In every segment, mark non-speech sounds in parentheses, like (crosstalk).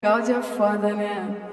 Áudio é foda, né?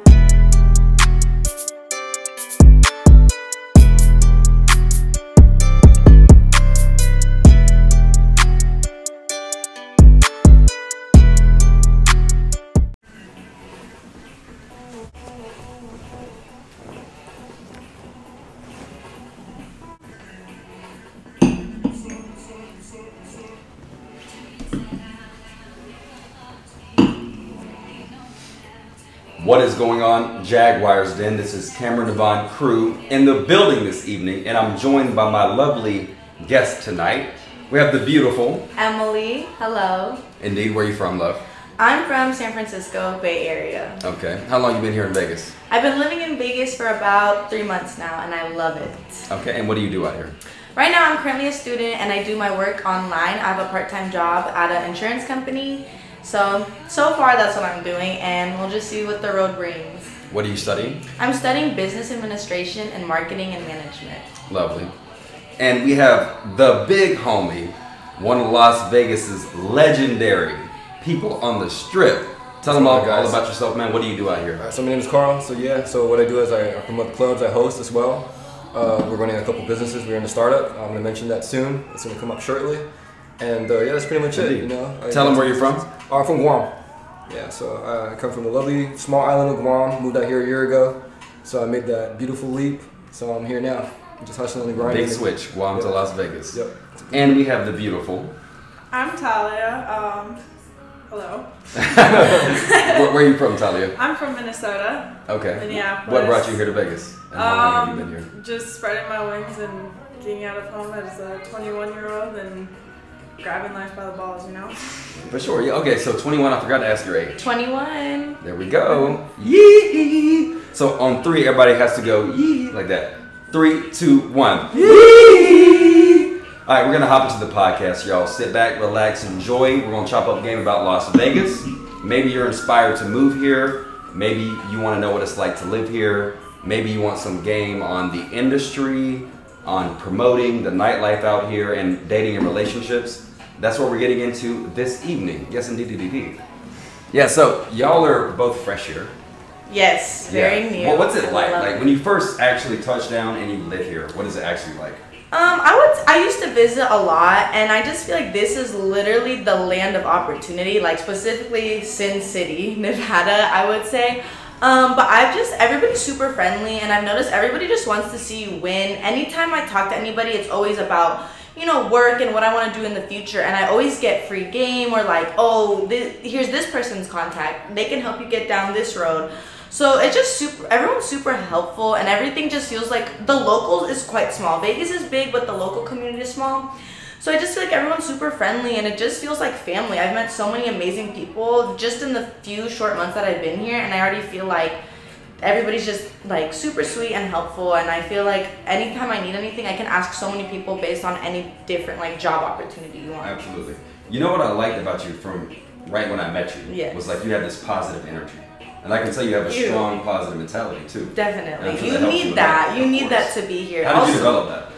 Is going on, Jaguars Den? This is Kameron Devon Crew in the building this evening, and I'm joined by my lovely guest tonight. We have the beautiful, Emily, hello. indeed, where are you from, love? I'm from San Francisco Bay Area. Okay. How long you been here in Vegas? I've been living in Vegas for about three months now, and I love it. Okay, and what do you do out here? Right now, I'm currently a student, and I do my work online. I have a part-time job at an insurance company. So, so far, that's what I'm doing, and we'll just see what the road brings. What are you studying? I'm studying business administration and marketing and management. Lovely. And we have the big homie, one of Las Vegas's legendary people on the strip. Tell them all, up, all about yourself, man. What do you do out here? Alright, so my name is Karl. So yeah, so what I do is I, I promote clubs, I host as well. Uh, we're running a couple businesses. We're in a startup. I'm gonna mention that soon. It's gonna come up shortly. And uh, yeah, that's pretty much it. You know. I- Tell them where you're from. Oh, I'm from Guam. Yeah, so uh, I come from the lovely small island of Guam. Moved out here a year ago. So I made that beautiful leap. So I'm here now. I'm just hustling and grinding. Big switch, Guam to Las Vegas. Yep. And we have the beautiful. I'm Talia. Um, hello. (laughs) where, where are you from, Talia? I'm from Minnesota. Okay. Minneapolis. What brought you here to Vegas? And how long have you Um, been here? just spreading my wings and getting out of home as a 21 year old and grabbing life by the balls, you know? For sure. Yeah. Okay. So 21. I forgot to ask your age. 21. There we go. Yee. So on three, everybody has to go yee like that. Three, two, one. Yee. All right, we're gonna hop into the podcast, y'all. Sit back, relax, enjoy. We're gonna chop up a game about Las Vegas. Maybe you're inspired to move here. Maybe you want to know what it's like to live here. Maybe you want some game on the industry, on promoting the nightlife out here, and dating and relationships. That's what we're getting into this evening. Yes, indeed, indeed, indeed. Yeah, so y'all are both fresh here. Yes, very yeah. new. Well, what's it I like? Like it. when you first actually touch down and you live here, what is it actually like? Um, I would. I used to visit a lot, and I just feel like this is literally the land of opportunity. Like specifically Sin City, (laughs) Nevada, I would say. Um, but I've just everybody's super friendly, and I've noticed everybody just wants to see you win. Anytime I talk to anybody, it's always about you know work and what I want to do in the future, and I always get free game or like, oh, this, here's this person's contact. They can help you get down this road. So it's just super. Everyone's super helpful, and everything just feels like the locals is quite small. Vegas is big, but the local community is small. So I just feel like everyone's super friendly, and it just feels like family. I've met so many amazing people just in the few short months that I've been here, and I already feel like everybody's just like super sweet and helpful. And I feel like anytime I need anything, I can ask so many people based on any different like job opportunity you want. Absolutely. You know what I liked about you from right when I met you Yes. was like you had this positive energy, and I can tell you have a You. strong positive mentality too. Definitely, sure you that need with that. You need that to be here. How did you develop that?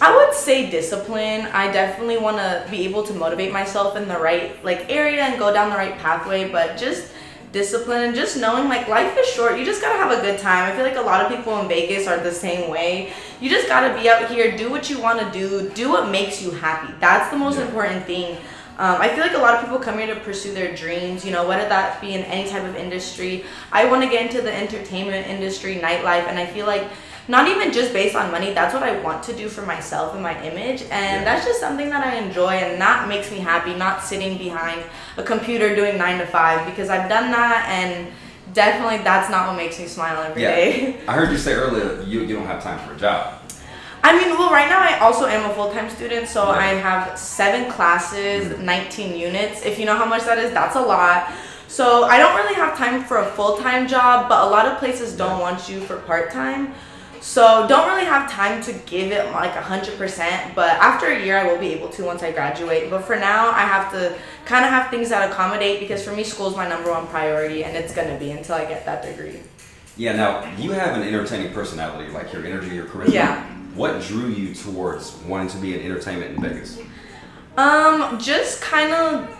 I would say discipline. I definitely want to be able to motivate myself in the right like area and go down the right pathway, but just discipline and just knowing like life is short. You just got to have a good time. I feel like a lot of people in Vegas are the same way. You just got to be out here, do what you want to do, do what makes you happy. That's the most Yeah. important thing. Um, I feel like a lot of people come here to pursue their dreams, you know, whether that be in any type of industry. I want to get into the entertainment industry, nightlife, and I feel like not even just based on money, that's what I want to do for myself and my image. And Yeah. that's just something that I enjoy and that makes me happy, not sitting behind a computer doing nine to five because I've done that and definitely that's not what makes me smile every Yeah. day. (laughs) I heard you say earlier you, you don't have time for a job. I mean, well, right now I also am a full time student, so Yeah. I have seven classes, mm-hmm. 19 units. If you know how much that is, that's a lot. So I don't really have time for a full time job, but a lot of places don't want you for part time. So don't really have time to give it like 100%, but after a year I will be able to once I graduate. But for now, I have to kind of have things that accommodate because for me, school is my number one priority and it's going to be until I get that degree. Yeah. Now you have an entertaining personality, like your energy, your charisma. Yeah. What drew you towards wanting to be in entertainment in Vegas? Um, just kind of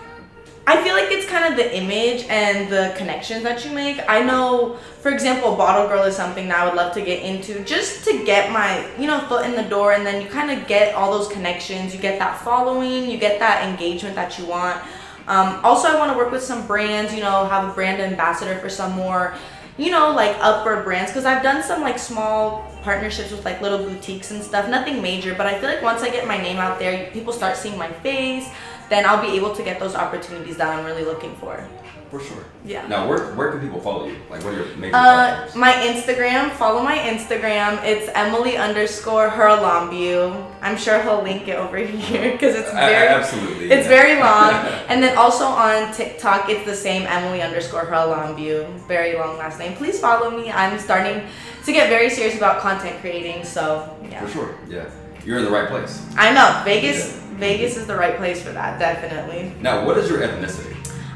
I feel like it's kind of the image and the connections that you make. I know, for example, Bottle Girl is something that I would love to get into just to get my, you know, foot in the door and then you kind of get all those connections. You get that following, you get that engagement that you want. Um, also, I want to work with some brands, you know, have a brand ambassador for some more, you know, like upper brands because I've done some like small partnerships with like little boutiques and stuff. Nothing major, but I feel like once I get my name out there, people start seeing my face then I'll be able to get those opportunities that I'm really looking for. For sure. Yeah. Now, where, where can people follow you? Like, what are your major Uh, platforms? my Instagram, follow my Instagram. It's Emily underscore Haralambiew. I'm sure he'll link it over (laughs) here because it's I- I- very, absolutely. it's yeah. very long. (laughs) and then also on TikTok, it's the same Emily underscore Haralambiew. Very long last name. Please follow me. I'm starting to get very serious about content creating. So yeah. For sure. Yeah. You're in the right place. I know Vegas. Vegas is the right place for that. Definitely. Now, what is your ethnicity?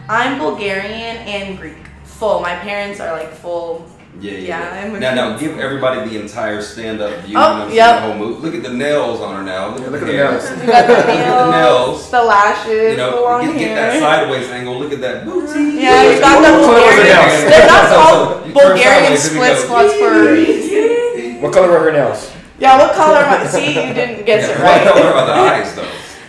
I'm Bulgarian and Greek. Full. My parents are like full. Yeah, yeah. Yeah, I'm Now, now, give everybody the entire stand-up view. Oh, you know what I'm saying? yep. The whole move. Look at the nails on her now. Look, Yeah, at look the at the nails. The Look at the nails, nails. the lashes, You know, the long get, get that sideways angle. Look at that booty. Yeah, you got the What color was the Bulgarian. nails? They're not So- all so you turn Bulgarian sideways and split squats for a (laughs) reason. What color are her nails? Yeah, what color? am I- See, you didn't guess Yeah, it what color are the eyes, though?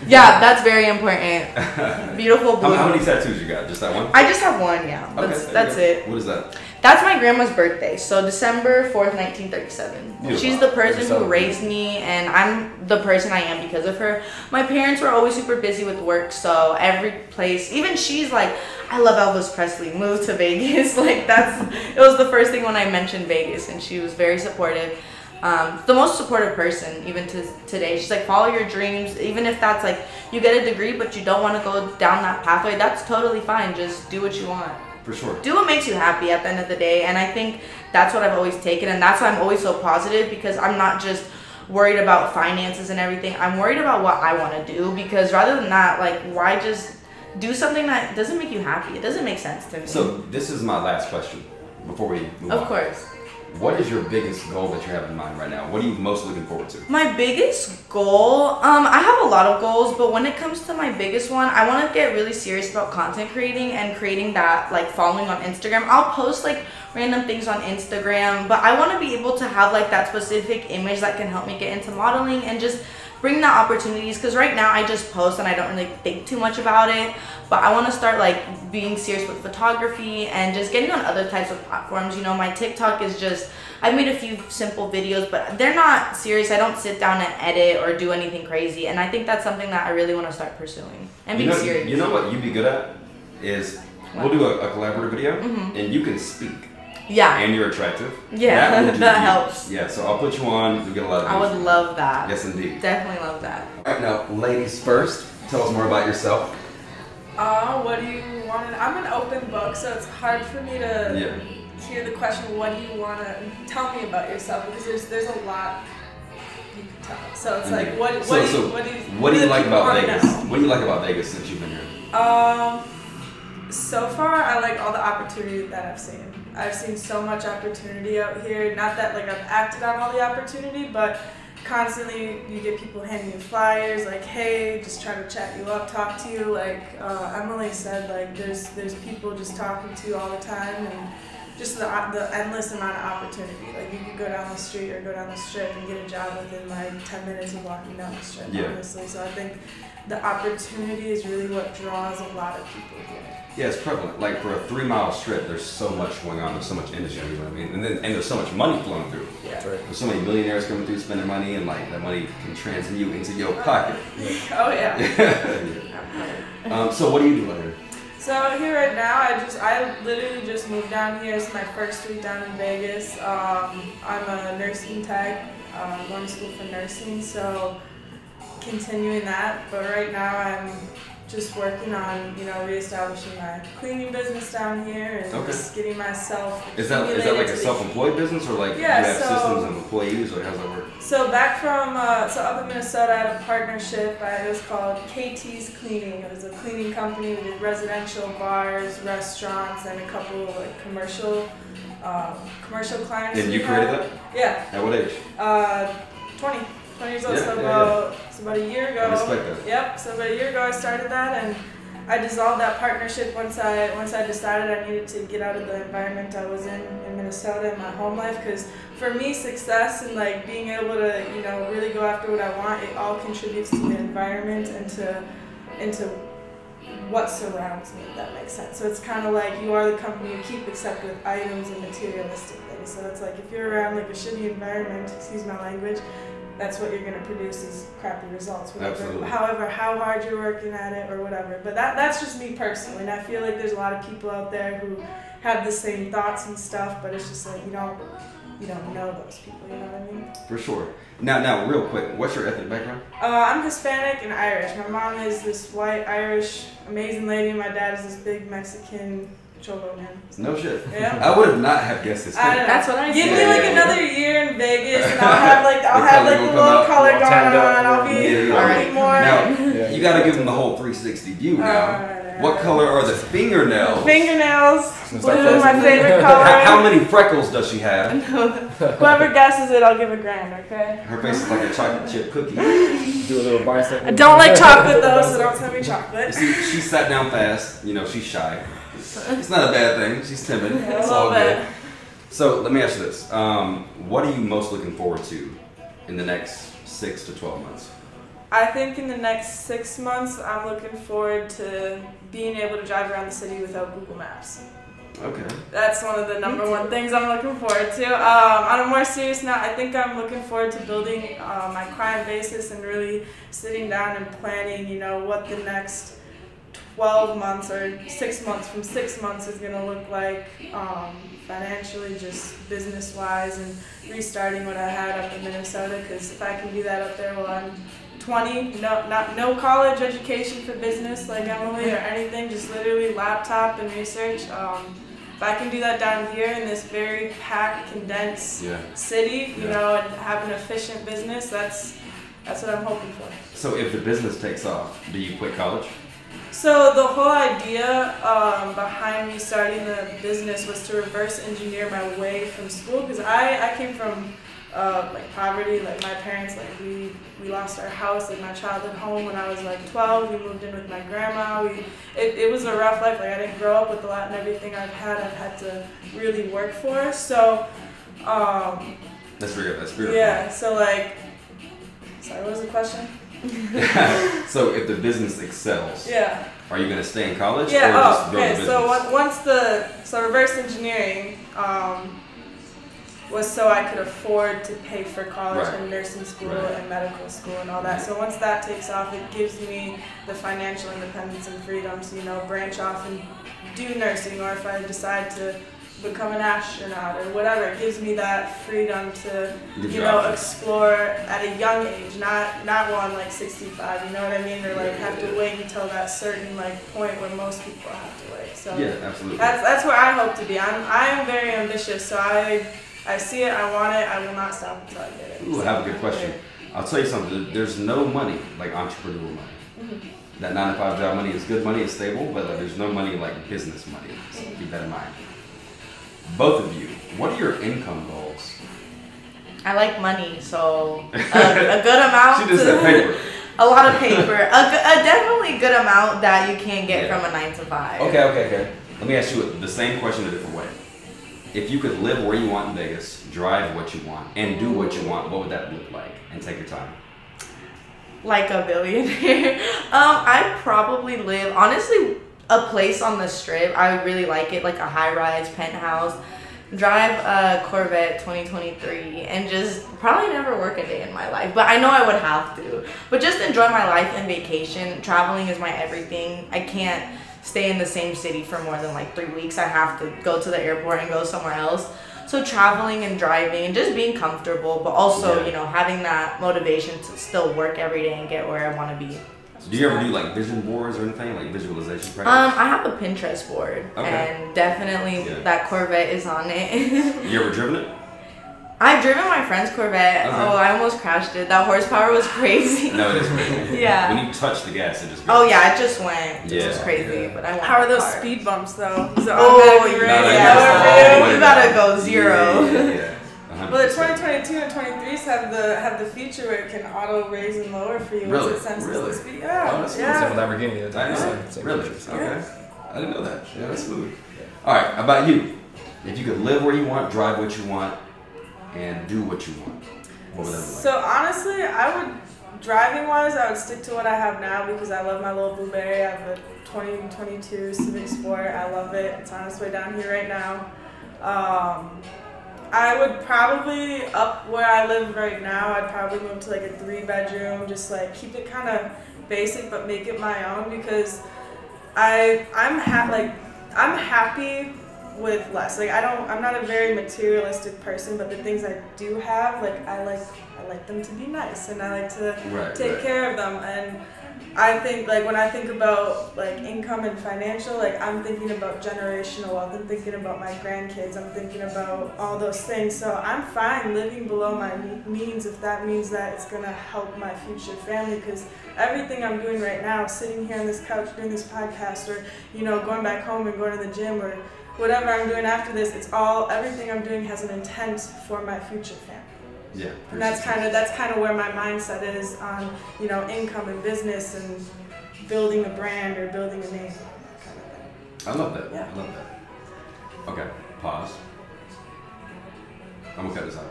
Yeah, that's very important. (laughs) Beautiful How, blue. how many tattoos you got? Just that one? I just have one. Yeah, Okay, that's there that's you it. What is that? That's my grandma's birthday, so December 4th, 1937. Beautiful. She's the person who raised me, and I'm the person I am because of her. My parents were always super busy with work, so every place, even she's like, I love Elvis Presley, move to Vegas. (laughs) like, that's, it was the first thing when I mentioned Vegas, and she was very supportive. Um, the most supportive person, even to today. She's like, follow your dreams, even if that's like you get a degree, but you don't want to go down that pathway. That's totally fine. Just do what you want For sure. do what makes you happy at the end of the day and i think that's what i've always taken and that's why i'm always so positive because i'm not just worried about finances and everything i'm worried about what i want to do because rather than that like why just do something that doesn't make you happy it doesn't make sense to me So this is my last question before we move on. of course What is your biggest goal that you have in mind right now? What are you most looking forward to? My biggest goal, um, I have a lot of goals, but when it comes to my biggest one, I want to get really serious about content creating and creating that like following on Instagram. I'll post like random things on Instagram, but I want to be able to have like that specific image that can help me get into modeling and just bring the opportunities because right now I just post and I don't really think too much about it. But I want to start like being serious with photography and just getting on other types of platforms. You know, my TikTok is just I've made a few simple videos, but they're not serious. I don't sit down and edit or do anything crazy, and I think that's something that I really want to start pursuing and you being know, serious. You know what you'd be good at is we'll do a, a collaborative video Mhm. and you can speak yeah, and you're attractive. Yeah, will (laughs) do that helps. Yeah, so I'll put you on. You'll get a lot of. I would love that. Yes, indeed. Definitely love that. All right, now, ladies first. Tell us more about yourself. Uh, what do you want? to I'm an open book, so it's hard for me to Yeah. hear the question. What do you want to tell me about yourself? Because there's there's a lot you can tell. So it's like what what So, do you so what do you what do you like about Vegas? know? What do you like about Vegas since you've been here? Um, so far, I like all the opportunity that I've seen. I've seen so much opportunity out here. Not that like I've acted on all the opportunity, but constantly you get people handing you flyers like, "Hey, just try to chat you up, talk to you." Like uh, Emily said, like there's there's people just talking to you all the time and. Just the, the endless amount of opportunity. Like you could go down the street or go down the strip and get a job within like 10 minutes of walking down the strip, Yeah. honestly. So I think the opportunity is really what draws a lot of people here. Yeah, it's prevalent. Like for a three mile strip, there's so much going on. There's so much industry. You know what I mean? And then and there's so much money flowing through. That's right. There's so many millionaires coming through spending money, and like that money can transmute into your pocket. (laughs) Oh yeah. (laughs) um, so what do you do later? So here right now, I just I literally just moved down here. It's my first week down in Vegas. Um, I'm a nursing tech, uh, going to school for nursing, so continuing that. But right now, I'm just working on you know reestablishing my cleaning business down here and Okay. just getting myself. Is that is that like a self-employed business or like Yeah, you have so- systems and employees or how's that work? So back from uh, so up in Minnesota, I had a partnership. I, it was called KT's Cleaning. It was a cleaning company. Did residential bars, restaurants, and a couple of like commercial um, commercial clients. And you created had. that? Yeah, At what age? uh, 20, 20 years old. Yeah, so yeah, about so about a year ago. I respect that. Yep. So about a year ago, I started that, and I dissolved that partnership once I once I decided I needed to get out of the environment I was in in Minnesota in my home life because for me success and like being able to you know really go after what I want it all contributes to the environment and to into what surrounds me if that makes sense so it's kind of like you are the company you keep except with items and materialistic things so it's like if you're around like a shitty environment excuse my language that's what you're going to produce is crappy results. Whatever. Absolutely. However, how hard you're working at it or whatever. But that that's just me personally, and I feel like there's a lot of people out there who have the same thoughts and stuff, but it's just like you don't you don't know those people. You know what I mean? For sure. Now, now, real quick, what's your ethnic background? Uh, I'm Hispanic and Irish. My mom is this white Irish amazing lady. My dad is this big Mexican cholo man. No shit. Yeah. I would have not have guessed this. I. That's what I Give said. me like Yeah. another year in Vegas, and I'll (laughs) have like I'll have like will the come little out, color all going on. I'll be, Yeah, yeah. I'll be more. Now, Yeah. you (laughs) got to give them the whole 360 view now. Alright, What color are the fingernails? Fingernails, blue, my favorite How, how many freckles does she have? (laughs) Whoever guesses it, I'll give a grand. Okay. Her face is like a chocolate chip cookie. Do a little bicep. I don't like chocolate though, so don't send me You chocolate. see, she sat down fast. You know, she's shy. It's not a bad thing. She's timid. Yeah, it's all good. bit. So let me ask you this: um, What are you most looking forward to in the next six to twelve months? I think in the next six months, I'm looking forward to being able to drive around the city without Google Maps. Okay. That's one of the number one things I'm looking forward to. Um, on a more serious note, I think I'm looking forward to building uh, my client basis and really sitting down and planning, you know, what the next 12 months or six months from six months is going to look like um, financially, just business wise, and restarting what I had up in Minnesota. Because if I can do that up there while I'm 20, no, not no college education for business like Emily or anything, just literally laptop and research. Um, if I can do that down here in this very packed, condensed Yeah. city, you Yeah. know, and have an efficient business, that's that's what I'm hoping for. So if the business takes off, do you quit college? So the whole idea um, behind me starting the business was to reverse engineer my way from school because I, I came from uh, like poverty. Like my parents, like we we lost our house, like my childhood home when I was like 12. We moved in with my grandma. We it, it was a rough life. Like I didn't grow up with a lot, and everything I've had, I've had to really work for. So. Um, That's real. That's beautiful. yeah. So like, sorry, what was the question? (laughs) so if the business excels, Yeah. are you gonna stay in college Yeah. Oh, okay. So once the so reverse engineering um, was so I could afford to pay for college Right. and nursing school Right. and medical school and all that. So once that takes off, it gives me the financial independence and freedom to you know branch off and do nursing, or if I decide to become an astronaut or whatever, it gives me that freedom to you know explore at a young age, not not one like 65. You know what I mean? Or like have to wait until that certain like point where most people have to wait. So yeah, absolutely. that's that's where I hope to be. I'm I am very ambitious, so I I see it, I want it, I will not stop until I get it. Ooh, I have a good question. I'll tell you something. There's no money like entrepreneur money. Mhm. That nine to five job money is good money, it's stable, but like, there's no money like business money. So keep that in mind. Both of you, what are your income goals? I like money, so (laughs) a, a good amount. She just said paper. (laughs) A lot of paper. A, a definitely good amount that you can't get Yeah. from a nine to five. Okay, okay, okay. Let me ask you the same question a different way. If you could live where you want in Vegas, drive what you want, and do what you want, what would that look like? And take your time. Like a billionaire. (laughs) um, I probably live honestly a place on the strip. I really like it, like a high rise penthouse. Drive a Corvette 2023 and just probably never work a day in my life. But I know I would have to. But just enjoy my life and vacation. Traveling is my everything. I can't stay in the same city for more than like three weeks. I have to go to the airport and go somewhere else. So traveling and driving and just being comfortable, but also Yeah. you know having that motivation to still work every day and get where I want to be. Do you ever do like vision boards or anything, like visualization practice? Um, I have a Pinterest board, Okay. and definitely Yeah. that Corvette is on it. you ever driven it? I've driven my friend's Corvette. Okay. Oh, I almost crashed it. That horsepower was crazy. No, it is crazy. Yeah. When you touch the gas, it just goes. Oh yeah, it just went. It was crazy, yeah. but I want How are those car. speed bumps though? Is it Oh automatically yeah, No, raised? no, yeah, you we're just all good. the way We gotta go zero. Yeah, yeah, yeah. 100%. Well, the 2022 and 23s have the have the feature where it can auto raise and lower for you Really? as it senses Really? the speed. Yeah, Oh, that's Same yeah. with Lamborghini. it's I the know. same- same really? features. Okay. I didn't know that. Yeah, that's smooth. All right, how about you? If you could live where you want, drive what you want, and do what you want, what would that be like? So honestly, I would driving wise, I would stick to what I have now because I love my little blueberry. I have a 2022 Civic Sport. I love it. It's on its way down here right now. Um, I would probably up where I live right now. I'd probably move to like a three bedroom, just like keep it kind of basic but make it my own because I I'm ha- like I'm happy with less. Like I don't I'm not a very materialistic person, but the things I do have, like I like I like them to be nice and I like to Right, take right. care of them and I think like when I think about like income and financial, like I'm thinking about generational wealth. I'm thinking about my grandkids. I'm thinking about all those things. So I'm fine living below my means if that means that it's gonna help my future family. Because everything I'm doing right now, sitting here on this couch doing this podcast, or you know going back home and going to the gym, or whatever I'm doing after this, it's all everything I'm doing has an intent for my future family. Yeah. And that's kind of that's kind of where my mindset is on you know income and business and building a brand or building a name. Kind of thing. I love that. Yeah. I love that. Okay, pause. I'm gonna cut this out.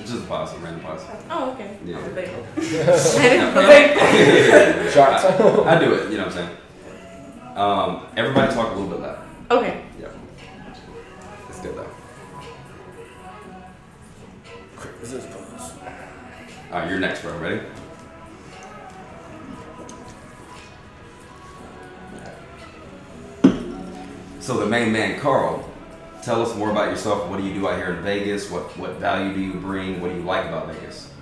It's just a pause, a random pause. Oh, okay. Yeah. I didn't think- Shots. I, I do it, you know what I'm saying? Um, everybody talk a little bit loud. okay. All right, you're next, bro. Ready? So the main man, Karl, tell us more about yourself. What do you do out here in Vegas? What what value do you bring? What do you like about Vegas?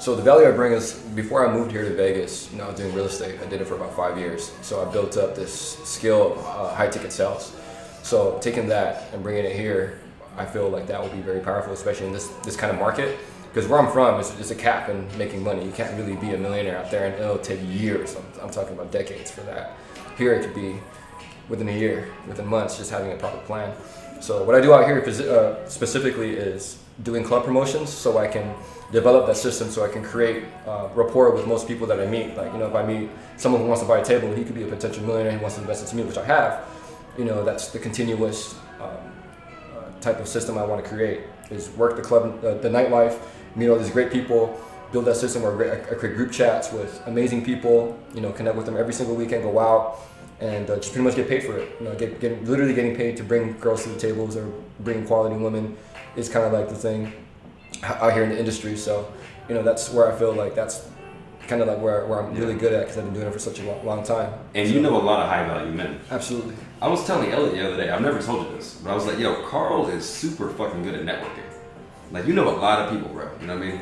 So the value I bring is before I moved here to Vegas, you know, I was doing real estate. I did it for about five years. So I built up this skill of uh, high ticket sales. So taking that and bringing it here, I feel like that will be very powerful, especially in this this kind of market. Because where I'm from, is, it's a cap in making money. You can't really be a millionaire out there, and it'll take years. I'm, I'm talking about decades for that. Here, it could be within a year, within months, just having a proper plan. So what I do out here uh, specifically is doing club promotions, so I can develop that system, so I can create uh, rapport with most people that I meet. Like you know, if I meet someone who wants to buy a table, he could be a potential millionaire. He wants to invest into me, which I have. You know, that's the continuous um, uh, type of system I want to create. Is work the club, uh, the nightlife, meet all these great people, build that system where I create group chats with amazing people. You know, connect with them every single weekend, go out and uh, just pretty much get paid for it. You know, get, get literally getting paid to bring girls to the tables or bring quality women is kind of like the thing out here in the industry. So, you know, that's where I feel like that's kind of like where, where I'm really good at because I've been doing it for such a long, long time. And you know a lot of high value men. Absolutely. I was telling Elliot the other day, I've never told you this, but I was like, yo, Karl is super fucking good at networking. Like, you know a lot of people, bro. You know what I mean?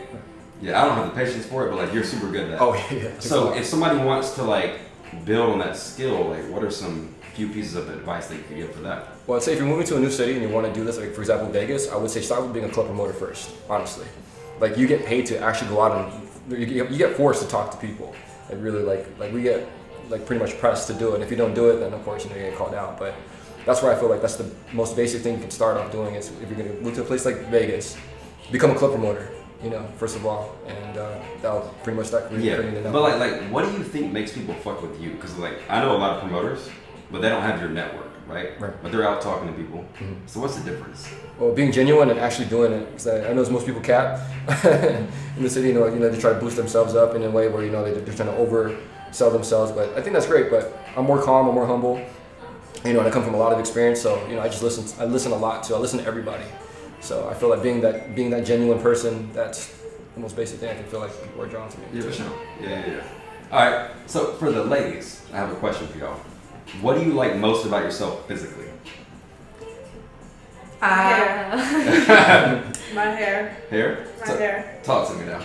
Yeah, I don't have the patience for it, but like, you're super good at that. Oh yeah. (laughs) So if somebody wants to like build on that skill, like, what are some few pieces of advice that you could give for that? Well, I'd say if you're moving to a new city and you want to do this, like for example Vegas, I would say start with being a club promoter first. Honestly, like you get paid to actually go out and you get, forced to talk to people. Like really, like like we get like pretty much pressed to do it. And if you don't do it, then of course you know you get called out. But that's where I feel like that's the most basic thing you can start off doing is if you're gonna move to a place like Vegas, become a club promoter. You know, first of all, and uh, that'll pretty much start really Yeah, but like, like, what do you think makes people fuck with you? Because like, I know a lot of promoters, but they don't have your network, right? Right. But they're out talking to people. Mhm. So what's the difference? Well, being genuine and actually doing it, because I, I know most people cap (laughs) in the city. You know, you know, they try to boost themselves up in a way where you know they, they're trying to oversell themselves. But I think that's great. But I'm more calm. I'm more humble. You know, and I come from a lot of experience, so you know, I just listen. I listen a lot to. I listen to everybody. So I feel like being that being that genuine person, that's the most basic thing I can feel like people are drawn to me. Yeah, for sure. Yeah, yeah, yeah. All right. So for the ladies, I have a question for y'all. What do you like most about yourself physically? Uh, (laughs) My (laughs) hair, Hair. my So- hair. Talk to me now.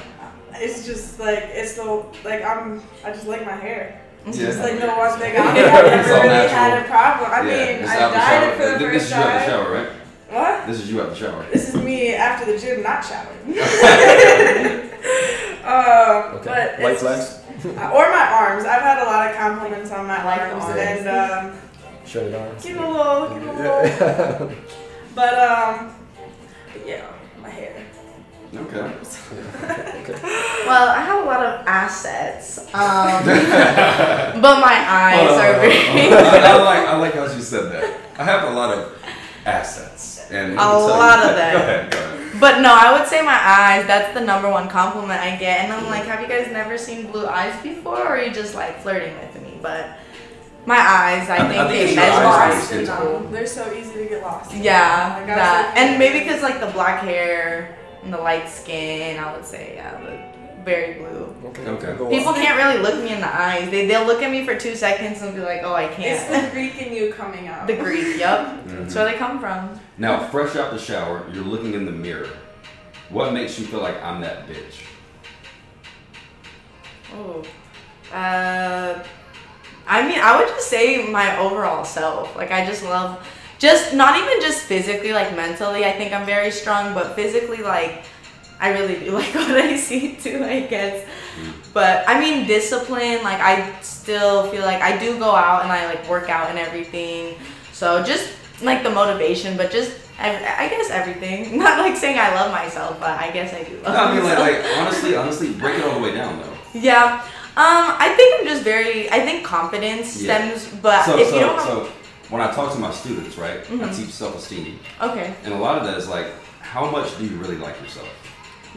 It's just like it's the like I'm. I just like my hair. It's Yeah. just like the one thing I've never It's all really natural. had a problem. I yeah, mean, this I is out the dyed shower. it for the Th- first this is you out shower, right? What? This is you out the shower. This is me after the gym, not showering. (laughs) (laughs) um, Okay. White it's- flags. (laughs) Uh, or my arms. I've had a lot of compliments on my I like the arms, arms. and um, Shredded arms. getting a little, getting a little. But um, but yeah, my hair. Okay. Okay. Well, I have a lot of assets, um, but my eyes Hold are hold very. hold on. I, I like I like how she said that. I have a lot of assets, and A me tell you- lot of (laughs) them. Go ahead, go ahead. But no, I would say my eyes. That's the number one compliment I get, and I'm like, have you guys never seen blue eyes before, or are you just like flirting with me? But my eyes, I I- I think think they it's your eyes mesmerize that Lost in It's them. They're so easy to get lost. in. Yeah, Like, that, like- and maybe because like the black hair and the light skin, I would say yeah, the very blue. Okay. Okay. People can't really look me in the eyes. They they'll look at me for two seconds and be like, oh, I can't. It's the Greek in you coming out. The Greek, yep. Mhm. That's where they come from. Now, fresh out the shower, you're looking in the mirror. What makes you feel like I'm that bitch? Oh. Uh, I mean, I would just say my overall self. Like, I just love, just not even just physically, like mentally, I think I'm very strong, but physically, like, I really do (laughs) like what I see too, I guess. But I mean, discipline, like, I still feel like I do go out and I like work out and everything. So just like the motivation, but just, I, I guess everything. (laughs) Not like saying I love myself, but I guess I do love No, I mean, like, myself. like honestly, honestly, break it all the way down though. (laughs) Yeah. Um, I think I'm just very. I think confidence Yeah. stems, but so, if so, you don't. have, so when I talk to my students, right, I Mhm. teach self-esteem, okay. and a lot of that is like, how much do you really like yourself?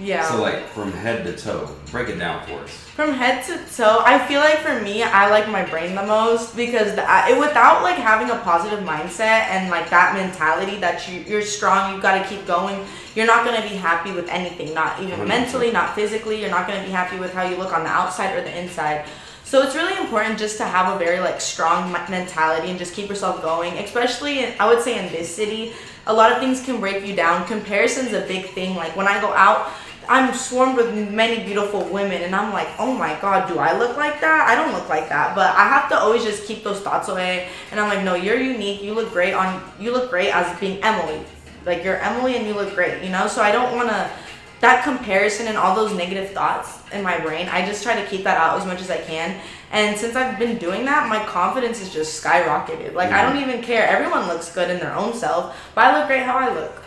Yeah. So like from head to toe, break it down for us. From head to toe, I feel like for me, I like my brain the most because the, I, without like having a positive mindset and like that mentality that you you're strong, you've got to keep going. You're not gonna be happy with anything, not even 100%. mentally, not physically. You're not gonna be happy with how you look on the outside or the inside. So it's really important just to have a very like strong mentality and just keep yourself going. Especially, in, I would say in this city, a lot of things can break you down. Comparison's a big thing. Like when I go out, I'm swarmed with many beautiful women, and I'm like, oh my god, do I look like that? I don't look like that. But I have to always just keep those thoughts away. And I'm like, no, you're unique. You look great on. You look great as being Emily. Like you're Emily, and you look great. You know. So I don't want to. That comparison and all those negative thoughts in my brain, I just try to keep that out as much as I can. And since I've been doing that, my confidence is just skyrocketed. Like I don't even care. Everyone looks good in their own self, but I look great how I look.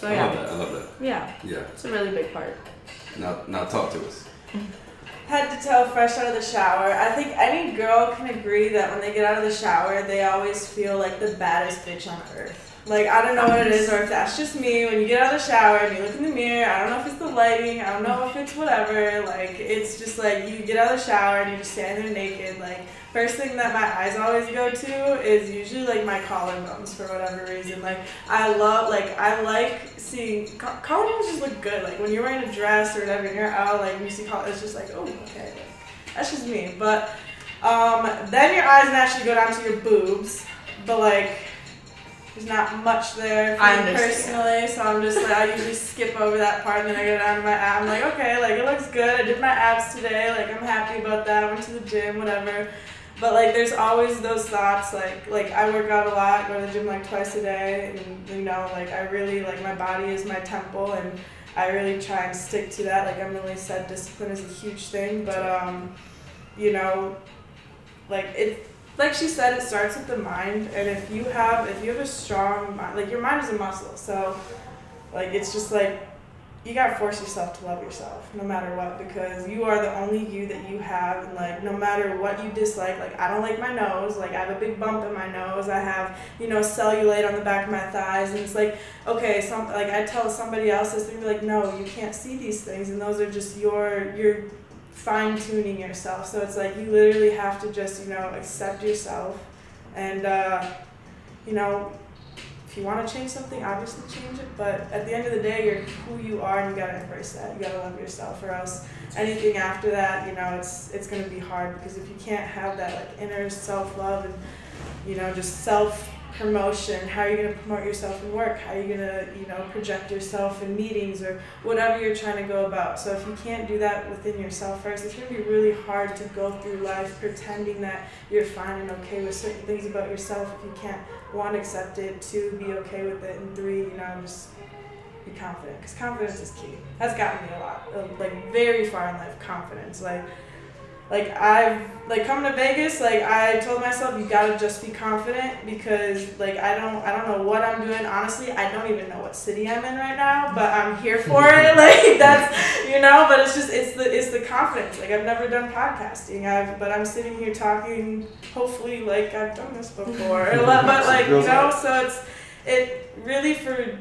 So I love that. I love that. yeah, Yeah. it's a really big part. Now, now talk to us. Head to toe, fresh out of the shower. I think any girl can agree that when they get out of the shower, they always feel like the baddest bitch on earth. Like I don't know what it is, or if that's just me. When you get out of the shower and you look in the mirror, I don't know if it's the lighting, I don't know if it's whatever. Like it's just like you get out of the shower and you just stand there naked. Like first thing that my eyes always go to is usually like my collarbones for whatever reason. Like I love, like I like seeing co- collarbones just look good. Like when you're wearing a dress or whatever, and you're out, like you see collar, it's just like oh okay, that's just me. But um, then your eyes naturally go down to your boobs, but like. There's not much there for I me personally, so I'm just like I usually skip over that part and then I go down to my ab. I'm like, okay, like it looks good. I did my abs today, like I'm happy about that. I went to the gym, whatever. But like there's always those thoughts like like I work out a lot, go to the gym like twice a day and you know, like I really like my body is my temple and I really try and stick to that. Like Emily said, discipline is a huge thing, but um, you know, like it like she said, it starts with the mind and if you have if you have a strong mind like your mind is a muscle, so like it's just like you gotta force yourself to love yourself no matter what because you are the only you that you have and like no matter what you dislike like i don't like my nose like i have a big bump in my nose i have you know cellulite on the back of my thighs and it's like okay some like i tell somebody else this thing be like no you can't see these things and those are just your your fine tuning yourself so it's like you literally have to just you know accept yourself and uh, you know if you want to change something, obviously change it. But at the end of the day, you're who you are, and you gotta embrace that. You gotta love yourself, or else anything after that, you know, it's it's gonna be hard because if you can't have that like inner self love and you know just self promotion, how are you gonna promote yourself in work? How are you gonna you know project yourself in meetings or whatever you're trying to go about? So if you can't do that within yourself first, it's gonna be really hard to go through life pretending that you're fine and okay with certain things about yourself if you can't one accept it two be okay with it and three you know just be confident because confidence is key that's gotten me a lot uh, like very far in life confidence like like I've like coming to Vegas, like I told myself you gotta just be confident because like I don't I don't know what I'm doing. Honestly, I don't even know what city I'm in right now, but I'm here (laughs) for it. (laughs) Like that's you know, but it's just it's the it's the confidence. Like I've never done podcasting. I've but I'm sitting here talking hopefully like I've done this before. (laughs) but like you know, so it's it really for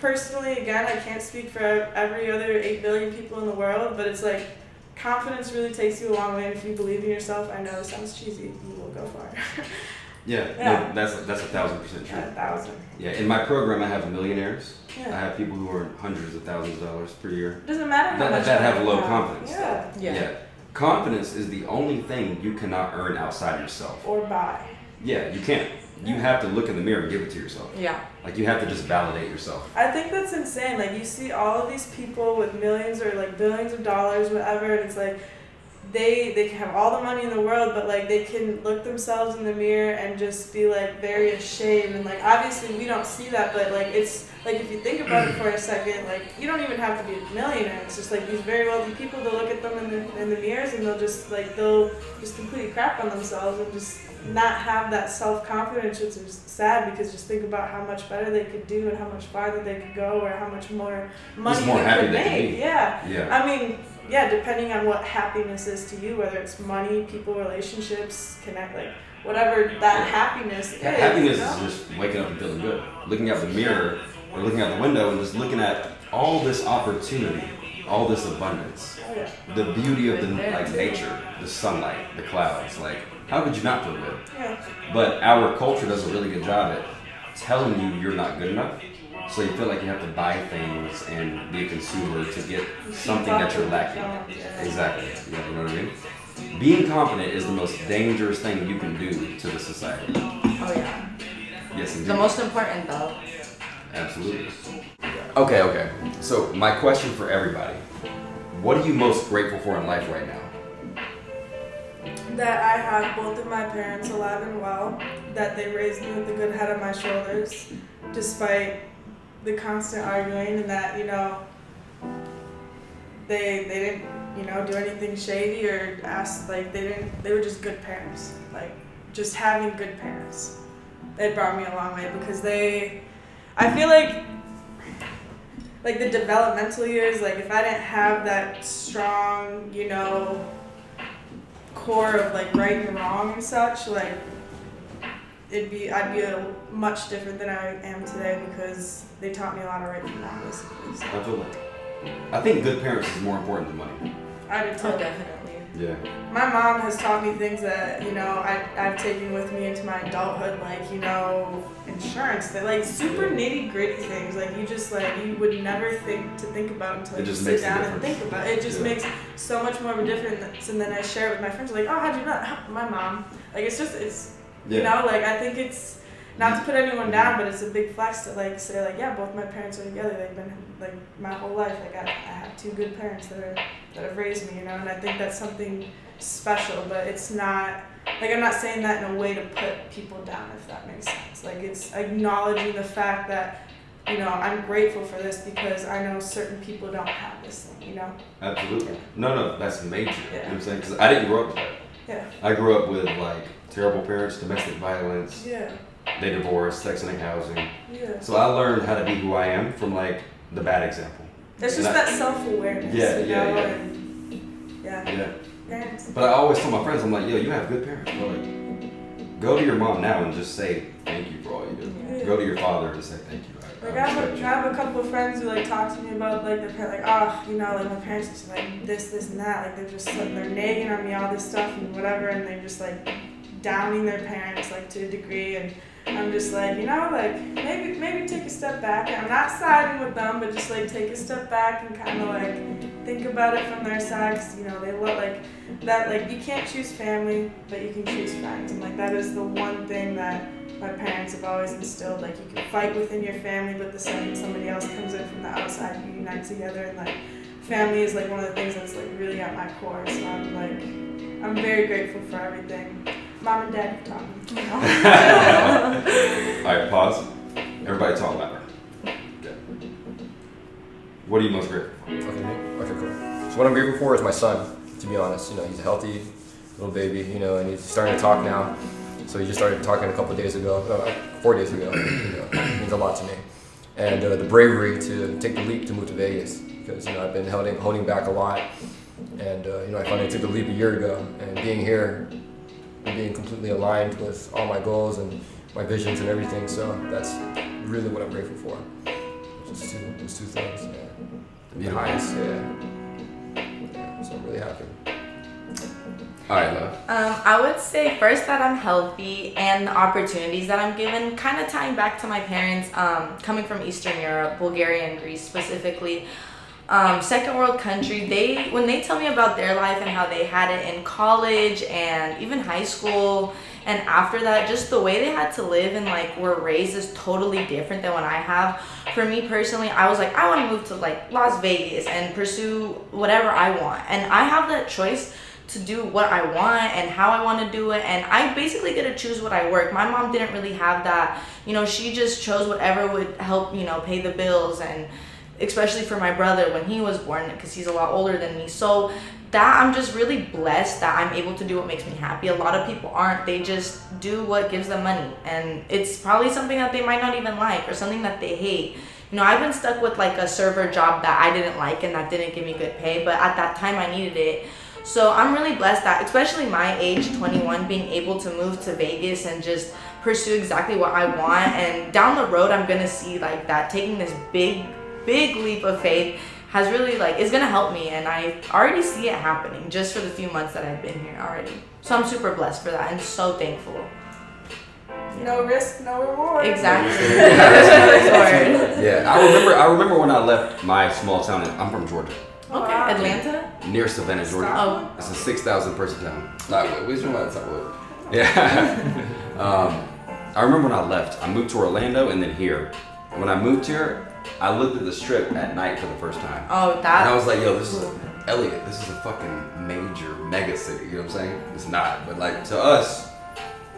personally again I can't speak for every other eight billion people in the world, but it's like confidence really takes you a long way. And if you believe in yourself, I know it sounds cheesy, you will go far. (laughs) Yeah, Yeah. No, that's that's a thousand percent true. a thousand. Yeah, in my program, I have millionaires. Yeah. I have people who earn hundreds of thousands of dollars per year. Doesn't matter how That, much that have low you confidence. Yeah. Yeah. Confidence is the only thing you cannot earn outside yourself. Or buy. Yeah, you can't. You have to look in the mirror and give it to yourself. Yeah. Like you have to just validate yourself. I think that's insane. Like you see all of these people with millions or like billions of dollars, whatever, and it's like they they can have all the money in the world, but like they can look themselves in the mirror and just be like very ashamed. And like obviously we don't see that, but like it's like if you think about it for a second, like you don't even have to be a millionaire. It's just like these very wealthy people. They'll look at them in the in the mirrors and they'll just like they'll just completely crap on themselves and just not have that self confidence, which is sad because just think about how much better they could do and how much farther they could go or how much more money more they could make. be. Yeah. Yeah. I mean, yeah, depending on what happiness is to you, whether it's money, people, relationships, connect, like whatever that happiness is. Happiness you know? is just waking up and feeling good. Looking out the mirror or looking out the window and just looking at all this opportunity, all this abundance, Oh, yeah. the beauty of the Right there. like nature, the sunlight, the clouds. Like, how could you not feel good? Yeah. But our culture does a really good job at telling you you're not good enough. So you feel like you have to buy things and be a consumer to get something that you're lacking. Exactly. Yeah, you know what I mean? Being confident is the most dangerous thing you can do to the society. Oh yeah. Yes, indeed. The most important though. Absolutely. Okay, okay. So my question for everybody: What are you most grateful for in life right now? That I have both of my parents alive and well, that they raised me with a good head on my shoulders, despite the constant arguing, and that, you know, they they didn't, you know, do anything shady or ask like they didn't they were just good parents. Like just having good parents. It brought me a long way because they I feel like like the developmental years, like if I didn't have that strong, you know, core of like right and wrong and such, like it'd be I'd be a much different than I am today because they taught me a lot of right from wrong basically. So I feel like I think good parents is more important than money. I did too. Oh definitely. Yeah. My mom has taught me things that you know I I've taken with me into my adulthood, like you know insurance, that like super nitty gritty things, like you just like you would never think to think about until It you just sit down and think about it. It just Yeah. makes so much more of a difference, and then I share it with my friends, like oh how'd you know? My mom, like it's just it's Yeah. you know like I think it's not to put anyone down, but it's a big flex to like say like yeah both my parents are together. They've been like my whole life. Like I, I have two good parents that are that have raised me, you know, and I think that's something special. But it's not like I'm not saying that in a way to put people down, if that makes sense. Like it's acknowledging the fact that you know I'm grateful for this because I know certain people don't have this thing, you know. Absolutely. No, no, that's major. You know Yeah. what I'm saying? Because I didn't grow up with that. Yeah. I grew up with like terrible parents, domestic violence. Yeah. They divorced, sex and housing. Yeah. So I learned how to be who I am from like the bad example. It's just I- that self awareness. Yeah, you yeah, know, yeah. and- yeah. Yeah. But I always tell my friends, I'm like, yo, you have good parents. Bro. Like, go to your mom now and just say thank you for all you do. Yeah. Go to your father and say thank you. Like I have, a, I have a couple of friends who like talk to me about like their parents, like oh you know like my parents just like this this and that. Like they're just like, they're nagging on me all this stuff and whatever and they're just like downing their parents like to a degree. And I'm just like you know like maybe maybe take a step back. I'm not siding with them but just like take a step back and kind of like think about it from their side 'cause, you know they look like that like you can't choose family but you can choose friends. And like that is the one thing that my parents have always instilled like you can fight within your family but the second somebody else comes in from the outside you unite together and like family is like one of the things that's like really at my core so i'm like i'm very grateful for everything mom and dad have taught me you (laughs) know? (laughs) All right, pause. Everybody talk louder. Okay. What are you most grateful for? Okay, okay, cool. So what I'm grateful for is my son. To be honest, you know, he's a healthy. little baby, you know, and he's starting to talk now. So he just started talking a couple days ago, uh, four days ago. You know, means a lot to me. And uh, the bravery to take the leap to move to Vegas because you know I've been holding holding back a lot, and uh, you know I finally took the leap a year ago. And being here, and being completely aligned with all my goals and my visions and everything. So that's really what I'm grateful for. Just two, those two things. Yeah. The highest, yeah. yeah. So I'm really happy. Um, I would say first that I'm healthy and the opportunities that I'm given, kind of tying back to my parents, um, coming from Eastern Europe, Bulgaria and Greece specifically. Um, second world country, they when they tell me about their life and how they had it in college and even high school and after that, just the way they had to live and like were raised is totally different than what I have. For me personally, I was like, I want to move to like Las Vegas and pursue whatever I want, and I have that choice to do what I want and how I want to do it. And I basically get to choose what I work. My mom didn't really have that. You know, she just chose whatever would help, you know, pay the bills and especially for my brother when he was born because he's a lot older than me. So that I'm just really blessed that I'm able to do what makes me happy. A lot of people aren't. They just do what gives them money. And it's probably something that they might not even like or something that they hate. You know, I've been stuck with like a server job that I didn't like and that didn't give me good pay, but at that time I needed it. So I'm really blessed that, especially my age, 21, being able to move to Vegas and just pursue exactly what I want. And down the road, I'm gonna see like that taking this big, big leap of faith has really like is gonna help me, and I already see it happening just for the few months that I've been here already. So I'm super blessed for that and so thankful. No risk, no reward. Exactly. (laughs) (laughs) Yeah, I remember. I remember when I left my small town. In, I'm from Georgia, Okay, Atlanta. Near Savannah, Georgia. Oh, It's a six thousand person town. Not we should want to talk about. (laughs) Yeah. (laughs) um, I remember when I left. I moved to Orlando and then here. When I moved here, I looked at the strip at night for the first time. oh, that. And I was like, yo, this is Elliot, this is a fucking major mega city, you know what I'm saying? It's not, but like to us,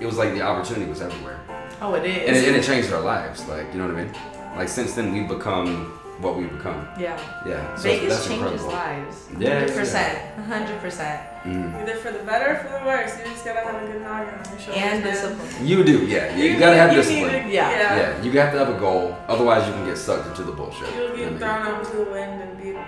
it was like the opportunity was everywhere. Oh, it And it, is. and it changed our lives, like, you know what I mean? Like since then we've become what we've become. Yeah. Yeah. So Vegas that's changes incredible. lives. Yeah, yeah, Hundred percent. Hundred percent. Mm. Either for the better or for the worse. You just gotta have a good noggin on your shoulders. And discipline. You do, yeah. yeah. You, gotta have you discipline. Need to, Yeah. yeah. yeah, you have to have a goal. Otherwise, you can get sucked into the bullshit. You'll You know get what I mean? thrown out into the wind and be.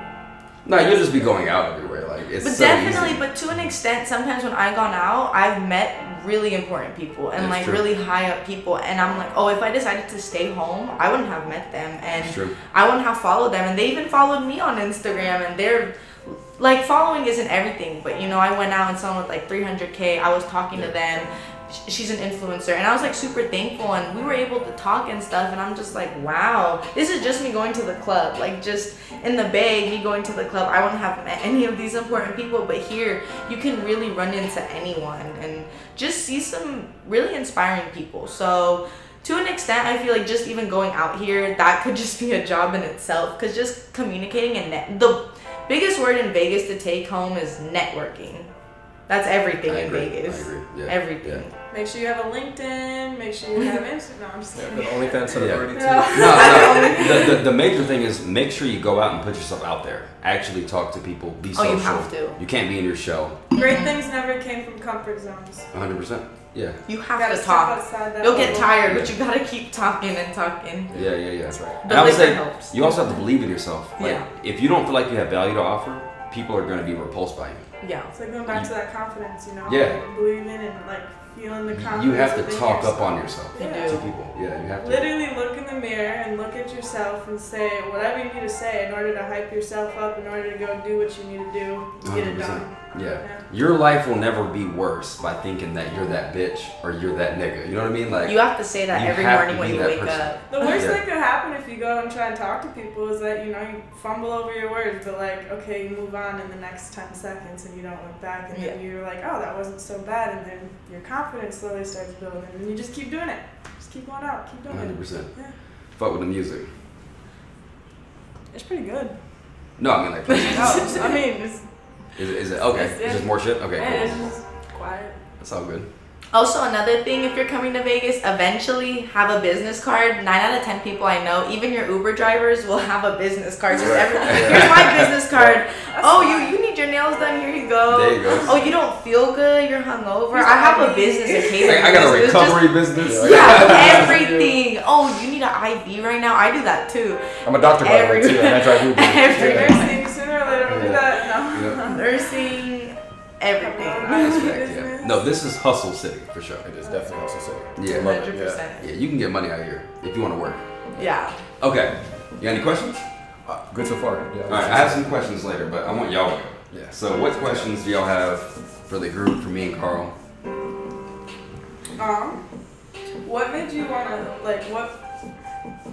No, you'll just be going out everywhere. Like it's But so definitely, easy. but to an extent, sometimes when I've gone out, I've met really important people and That's like true. really high up people, and I'm like, oh, if I decided to stay home, I wouldn't have met them, and true. I wouldn't have followed them, and they even followed me on Instagram, and they're like following isn't everything, but you know, I went out and someone with like 300k, I was talking to them. Sh- She's an influencer, and I was like super thankful, and we were able to talk and stuff. And I'm just like, wow, this is just me going to the club, like just in the bay, me going to the club. I wouldn't have met any of these important people, but here you can really run into anyone and just see some really inspiring people. So to an extent, I feel like just even going out here, that could just be a job in itself. Cause just communicating and the biggest word in Vegas to take home is networking. That's everything I in agree. Vegas. I agree. Yeah. Everything. Yeah. Make sure you have a LinkedIn. Make sure you have Instagram. No, I'm just Yeah, kidding. but OnlyFans Yeah. authority too. Yeah. No, no. (laughs) the, the, the major thing is make sure you go out and put yourself out there. Actually talk to people. Be oh, social. Oh, social. you have to. You can't be in your shell. Great things never came from comfort zones. 100%. Yeah. You have gotta talk. outside that You'll get bubble. tired, but you gotta keep talking and talking. Yeah, yeah, yeah. That's right. And The I would say helps. you also have to believe in yourself. Like, Yeah. If you don't feel like you have value to offer, people are going to be repulsed by you. Yeah. It's like going back to that confidence, you know? Yeah. Like believing and like feeling the confidence. You have to talk yourself. up on yourself Yeah. to people. Yeah, you have to. Literally look in the mirror and look at yourself and say whatever you need to say in order to hype yourself up, in order to go do what you need to do to get it done. Yeah. Yeah. Your life will never be worse by thinking that you're that bitch or you're that nigga. You know what I mean? Like, You have to say that every morning when you wake person. up. The worst Yeah. that could happen if you go and try and talk to people is that you know you fumble over your words, but like okay, you move on in the next ten seconds and you don't look back, and then you're like, oh, that wasn't so bad, and then your confidence slowly starts building, and you just keep doing it, just keep going out, keep doing 100%. it. Yeah, Fuck with the music. it's pretty good. No, I mean, like, (laughs) No, I mean, it's, it- is it okay? It's- Is just more shit? Okay, yeah, it's cool. just quiet. That's all good. Also, another thing, if you're coming to Vegas, eventually have a business card. Nine out of ten people I know, even your Uber drivers, will have a business card. Just Right. every, (laughs) here's my business card. Oh, you you need your nails done. Here you go. There you go. Oh, you don't feel good. You're hungover. Here's I have a business (laughs) and catering. I, I got a business. Just- recovery business. Yeah, (laughs) yeah, everything. Oh, you need an IV right now. I do that too. I'm a doctor by the way too, and I drive Uber. every- Yeah. Sooner or later we'll do that. No. Yeah. Nursing, everything. Yeah. No, this is hustle city for sure. It is definitely also city. Yeah. Hundred yeah. percent. Yeah, you can get money out here if you want to work. Yeah. Okay. You got any questions? Uh, good so far. Yeah. All right, I have some questions later, but I want y'all to. Yeah. So, what questions do y'all have for the group, for me and Karl? Um, what made you wanna like what?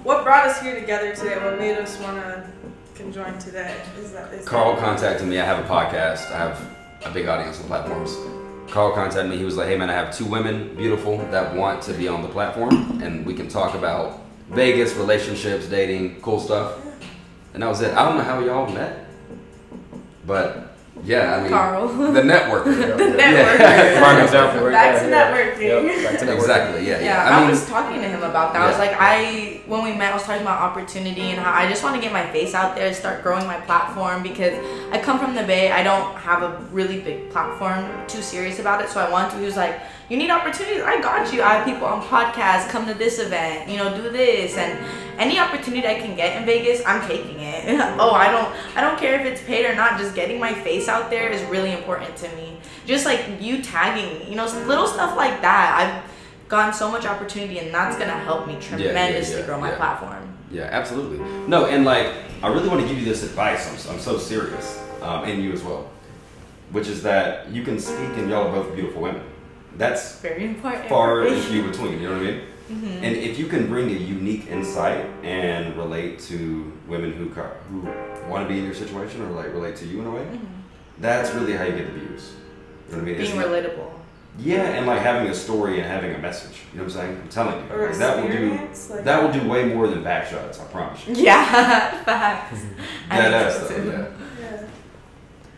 What brought us here together today? What made us wanna conjoin today? Is that is Karl that- contacted me. I have a podcast. I have a big audience on platforms. Karl contacted me. He was like, "Hey man, I have two women, beautiful, that want to be on the platform, and we can talk about Vegas, relationships, dating, cool stuff." And that was it. I don't know how y'all met, but yeah, I mean, Karl. the networker. Yeah, (laughs) The yeah. network. Yeah. Prime example right Back to yeah. networking. Yep, back to networking. Exactly. Yeah, yeah. Yeah, I I, mean, was talking to him about that. I was like, I when we met, I was talking about opportunity and how I just want to get my face out there, start growing my platform because I come from the Bay. I don't have a really big platform. Too serious about it, so I want to. He was like, you need opportunities. I got you. I have people on podcasts. Come to this event. You know, do this and any opportunity I can get in Vegas, I'm taking it. (laughs) oh, I don't I don't care if it's paid or not. Just getting my face out there is really important to me. Just like you tagging me, you know, little stuff like that. I've gotten so much opportunity, and that's gonna help me yeah, tremendously yeah, grow my yeah. platform. Yeah, absolutely. No, and like, I really want to give you this advice. I'm, I'm so serious, um, and you as well, which is that you can speak, and y'all are both beautiful women. That's Very important. far for and me. (laughs) few between. You know what I mean? Mhm. And if you can bring a unique insight and relate to women who who want to be in your situation or like relate to you in a way, Mhm. that's really how you get the views. You know what I mean? It's Being not- relatable. Yeah, and like having a story and having a message. You know what I'm saying? I'm telling you, Or like, that will do like- that will do way more than back shots. I promise you. Yeah, (laughs) facts. That think ass though, yeah. Yeah.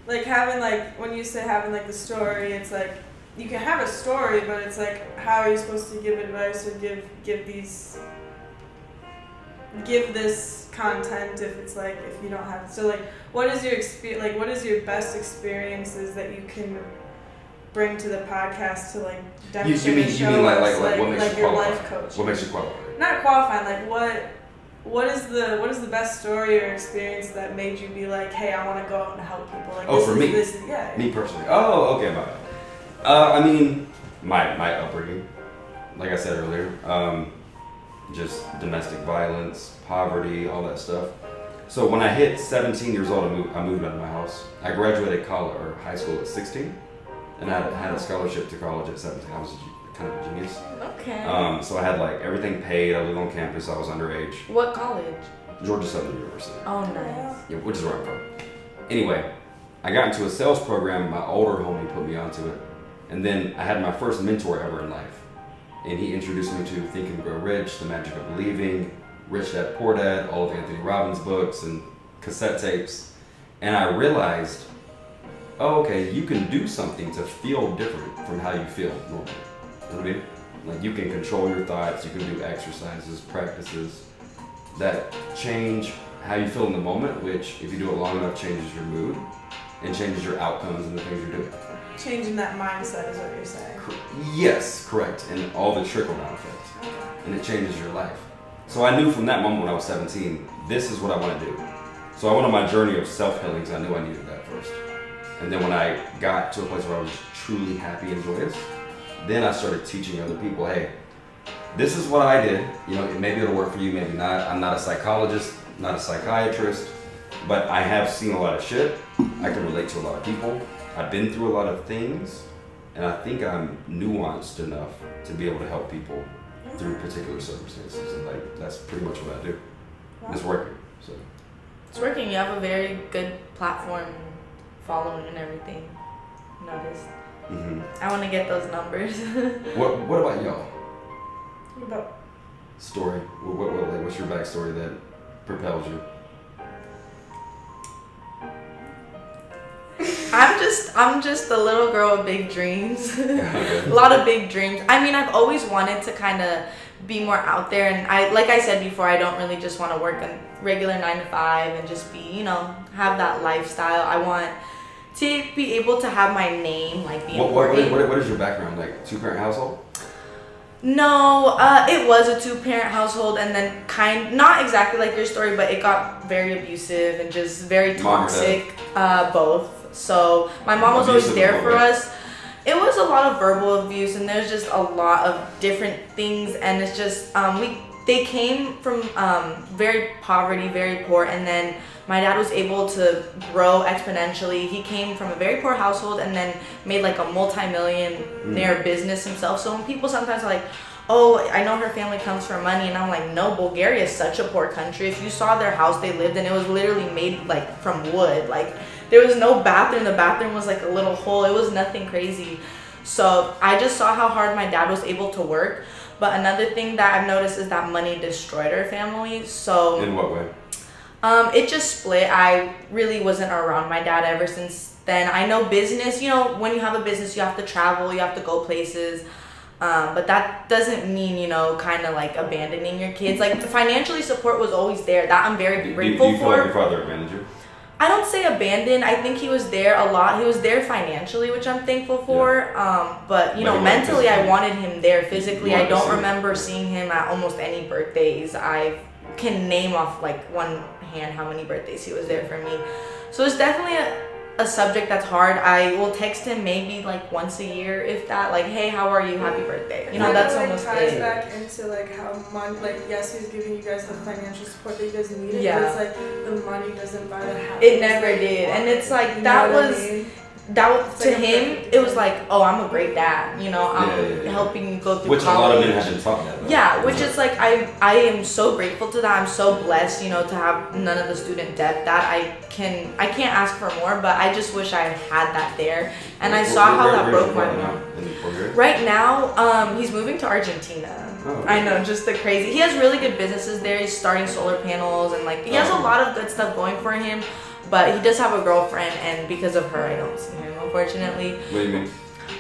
Like having like when you say having like the story, it's like you can have a story, but it's like how are you supposed to give advice or give give these give this content if it's like if you don't have so like what is your experience like what is your best experiences that you can bring to the podcast to like demonstrate you mean or you mean like like, like what makes you your qualify? life coach What makes you qualify? not qualifying like what what is the what is the best story or experience that made you be like hey i want to go out and help people like Oh, this for is, me? this yeah Me personally. Oh, okay, my bad. Uh, I mean, my my upbringing, like I said earlier, um, just domestic violence, poverty, all that stuff. So when I hit 17 years old, I moved, I moved out of my house. I graduated college or high school at 16, and I had, a scholarship to college at 17. I was a, kind of a genius. Okay. Um, so I had like everything paid. I lived on campus. I was underage. what college? Georgia Southern University. Oh, nice. Yeah, which is where I'm from. Anyway, I got into a sales program. My older homie put me onto it, and then I had my first mentor ever in life, and he introduced me to Think and Grow Rich, The Magic of Believing, Rich Dad Poor Dad, all of Anthony Robbins' books and cassette tapes, and I realized, oh, okay, you can do something to feel different from how you feel normally. You know what I mean? Like you can control your thoughts, you can do exercises, practices that change how you feel in the moment, which, if you do it long enough, changes your mood and changes your outcomes and the things you're doing. changing that mindset is what you're saying Yes, correct. And all the trickle down effects. okay. And it changes your life. So I knew from that moment when I was 17, this is what I want to do. So I went on my journey of self healing because I knew I needed that first. And then when I got to a place where I was truly happy and joyous, then I started teaching other people, hey, this is what I did. You know, it maybe it'll work for you, maybe not. I'm not a psychologist, not a psychiatrist, but I have seen a lot of shit. I can relate to a lot of people. I've been through a lot of things, and I think I'm nuanced enough to be able to help people through particular circumstances. And like that's pretty much what I do. And It's working. So It's working. You have a very good platform, following and everything. Noticed. hmm I want to get those numbers. (laughs) what what about y'all? What about Story. What, what, what like what's your backstory that propels you? (laughs) I'm just I'm just a little girl with big dreams. (laughs) A lot of big dreams. I mean, I've always wanted to kind of be more out there, and I like I said before, I don't really just want to work a regular nine to five and just be you know have that lifestyle. I want to be able to have my name like be What, what, important. what, what, what is your background? Like two parent household? No, uh, it was a two parent household, and then kind not exactly like your story, but it got very abusive and just very Mom or dad? toxic. Uh, both. So my mom was always there for us. It was a lot of verbal abuse, and there's just a lot of different things, and it's just um, we they came from um, very poverty, very poor, and then my dad was able to grow exponentially. He came from a very poor household and then made like a multi-millionaire business himself. So when people sometimes are like, "Oh, I know her family comes from money," and I'm like, "No, Bulgaria is such a poor country. If you saw their house they lived in, it was literally made like from wood. Like there was no bathroom. The bathroom was like a little hole. It was nothing crazy." So I just saw how hard my dad was able to work. But another thing that I've noticed is that money destroyed our family. So In what way? um, it just split. I really wasn't around my dad ever since then. I know business, you know, when you have a business, you have to travel, you have to go places. Um, but that doesn't mean, you know, kind of like abandoning your kids. Like, the financially support was always there. That I'm Do, very do, do grateful you feel like for. your father abandoned you? I don't say abandoned. I think he was there a lot. He was there financially, which I'm thankful for. Um, but you know, mentally, I wanted him there. Physically, I don't remember seeing him at almost any birthdays. I can name off like one hand how many birthdays he was there for me. So it's definitely a, a subject that's hard. I will text him maybe like once a year, if that. Like, hey, how are you? Happy birthday. You know, that's like almost ties it. back into like how money, like yes, he's giving you guys the financial support that you guys needed, Yeah. but it's like the money doesn't buy the happiness. It never did. And it's like, You that I was- mean? That was, to like him, perfect it was like, oh, I'm a great dad. You know, I'm Yeah, yeah, yeah. helping you go through Which a lot of men have been taught that. though. Yeah, which It's is like I I am so grateful to that. I'm so blessed, you know, to have none of the student debt that I can I can't ask for more, but I just wish I had that there. And I saw where- how that broke my father mom. now? In Bulgaria? Right now, um, he's moving to Argentina. Oh, I know, just the crazy. He has really good businesses there. He's starting solar panels and like he has a Oh. lot of good stuff going for him. But he does have a girlfriend, and because of her, I don't see him. Unfortunately, What do you mean?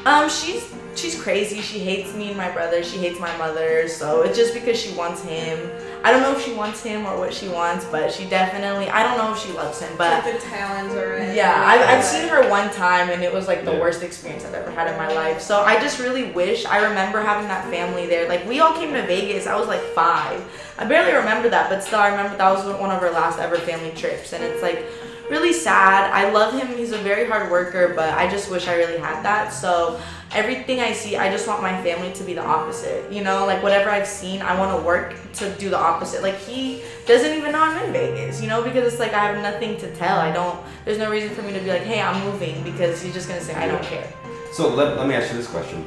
um, she's she's crazy. She hates me and my brother. She hates my mother. So it's just because she wants him. I don't know if she wants him or what she wants, but she definitely. I don't know if she loves him, but like the talons are in. yeah, I've, I've seen her one time and it was like the Yeah. worst experience I've ever had in my life. So I just really wish I remember having that family there. Like we all came to Vegas. I was like five. I barely remember that, but still I remember that was one of our last ever family trips. And it's like really sad. I love him. He's a very hard worker, but I just wish I really had that. So everything I see, I just want my family to be the opposite. You know, like whatever I've seen, I want to work to do the opposite. Like he doesn't even know I'm in Vegas, you know, because it's like I have nothing to tell. I don't. There's no reason for me to be like, hey, I'm moving, because he's just gonna say I don't care. So let, let me ask you this question: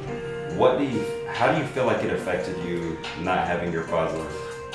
What do you? How do you feel like it affected you not having your father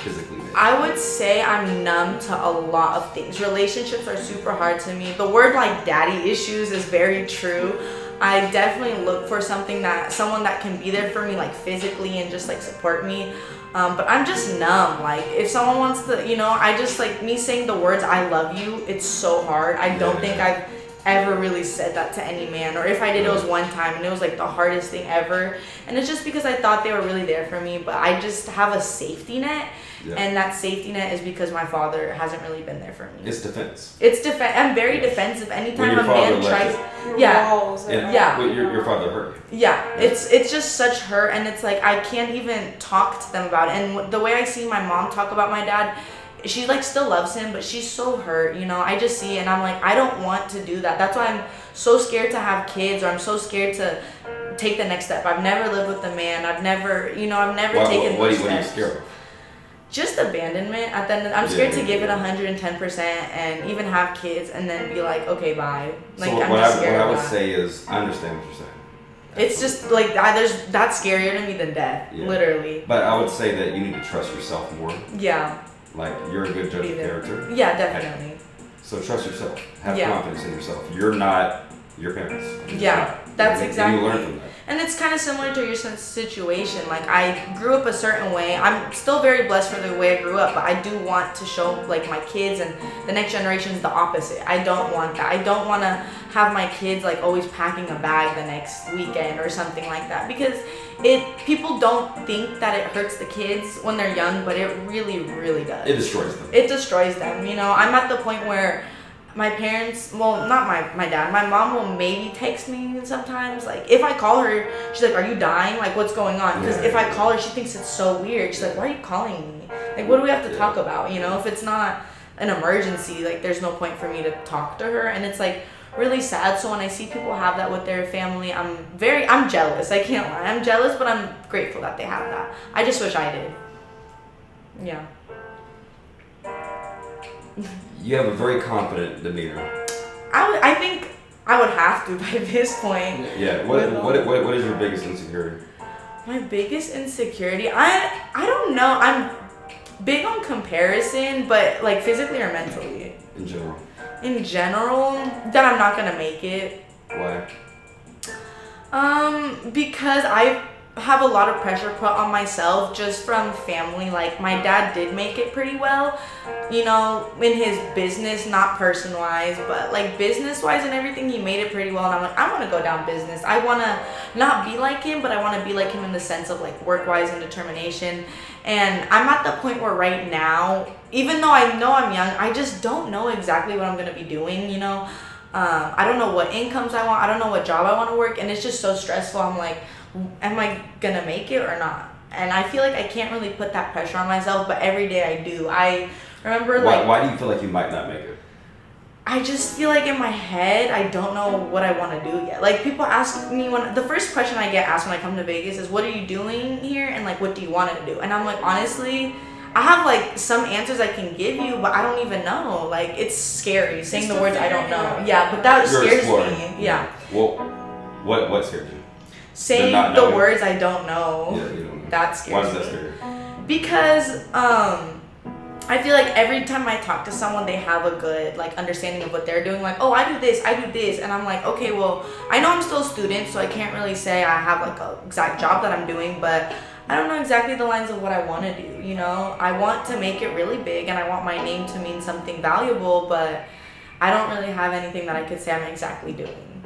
physically? I would say I'm numb to a lot of things. Relationships are super hard to me. The word like daddy issues is very true. I definitely look for something that someone that can be there for me like physically and just like support me. Um, but I'm just numb. Like if someone wants to, you know, I just like me saying the words "I love you." It's so hard. I don't think I've ever really said that to any man, or if I did, it was one time, and it was like the hardest thing ever. And it's just because I thought they were really there for me, but I just have a safety net, Yeah. and that safety net is because my father hasn't really been there for me. It's defense. It's defen I'm very Yeah. defensive. Anytime a man tries, it, Yeah. walls and and Yeah. well, your, your father hurt you. yeah, it's it's just such hurt, and it's like I can't even talk to them about it. And the way I see my mom talk about my dad, she like still loves him, but she's so hurt. You know, I just see and I'm like, I don't want to do that. That's why I'm so scared to have kids, or I'm so scared to take the next step. I've never lived with a man. I've never, you know, I've never What, taken what, what, what are you scared of? Just abandonment. At the end, I'm scared Yeah. to give it 110 percent and even have kids, and then be like, okay, bye. Like so I'm what, just I, what I would that. say is, I understand what you're saying. It's just like I, there's that's scarier to me than death, Yeah. literally. But I would say that you need to trust yourself more. Yeah, Like you're a good judge of character. yeah, definitely. So trust yourself. Have Yeah. confidence in yourself. You're not your parents. You're Yeah. not. That's And exactly. you learn from that. And it's kind of similar to your situation. Like I grew up a certain way. I'm still very blessed for the way I grew up, but I do want to show like my kids and the next generation is the opposite. I don't want that. I don't want to have my kids like always packing a bag the next weekend or something like that because it people don't think that it hurts the kids when they're young, but it really really does It destroys them. it destroys them. You know, I'm at the point where my parents, well, not my my dad, my mom will maybe text me sometimes. Like if I call her, she's like, "Are you dying? Like what's going on?" Because Yeah. if I call her, she thinks it's so weird. She's like, "Why are you calling me? Like what do we have to Yeah. talk about?" You know, if it's not an emergency, like there's no point for me to talk to her, and it's like really sad. So when I see people have that with their family, I'm very I'm jealous. I can't lie. I'm jealous, but I'm grateful that they have that. I just wish I did. Yeah. (laughs) You have a very confident demeanor. I would, I think I would have to (laughs) by this point. Yeah. What, what, what, what is your biggest insecurity? My biggest insecurity, I I don't know. I'm big on comparison, but like physically or mentally. In general. In general, that I'm not gonna make it. Why? Um, because I have a lot of pressure put on myself just from family. Like my dad did make it pretty well, you know, in his business, not person wise, but like business wise and everything, he made it pretty well. And I'm like, I want to go down business. I want to not be like him, but I want to be like him in the sense of like work wise and determination. And I'm at the point where right now, even though I know I'm young, I just don't know exactly what I'm gonna be doing. You know, um, I don't know what incomes I want. I don't know what job I want to work, and it's just so stressful. I'm like, am I gonna make it or not? And I feel like I can't really put that pressure on myself, but every day I do. I remember Why, like why do you feel like you might not make it? I just feel like in my head I don't know what I want to do yet. Like people ask me when the first question I get asked when I come to Vegas is what are you doing here and like what do you want to do? And I'm like honestly, I have like some answers I can give you, but I don't even know. Like it's scary saying the still words I don't know. Yeah, but that You're scares exploring. me. Yeah. Well, what what scares you? Saying not the words I don't know. Yeah, you don't know. That Why scares does that me. because um I feel like every time I talk to someone, they have a good like understanding of what they're doing. Like, oh, I do this, I do this, and I'm like, okay, well, I know I'm still a student, so I can't really say I have like a exact job that I'm doing, but I don't know exactly the lines of what I want to do. You know, I want to make it really big, and I want my name to mean something valuable, but I don't really have anything that I could say I'm exactly doing.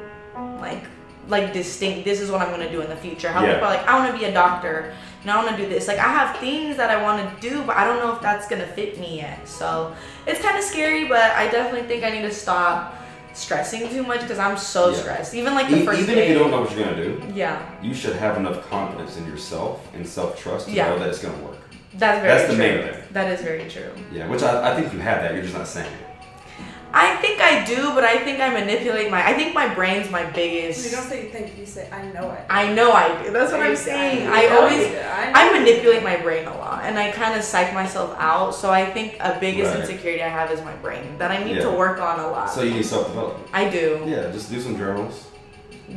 Like, like distinct. This is what I'm gonna do in the future. How Yeah. people are like, I want to be a doctor. You know, I want to do this. Like, I have things that I want to do, but I don't know if that's gonna fit me yet. So it's kind of scary, but I definitely think I need to stop stressing too much because I'm so Yeah. stressed. Even like the E- first even day. if you don't know what you're gonna do, Yeah, you should have enough confidence in yourself and self trust to Yeah. know that it's gonna work. that's very That's the true. main thing. That is very true. Yeah, which I, I think you have that. You're just not saying it. I think I do, but I think I manipulate my. I think my brain's my biggest. You biggest. don't say you think, you say I know it. I know I do. That's what I'm saying. I always. I manipulate my brain a lot and I kind of psych myself out. So I think a biggest Right. insecurity I have is my brain that I need Yeah. to work on a lot. So you need self development. I do. Yeah, just do some journals.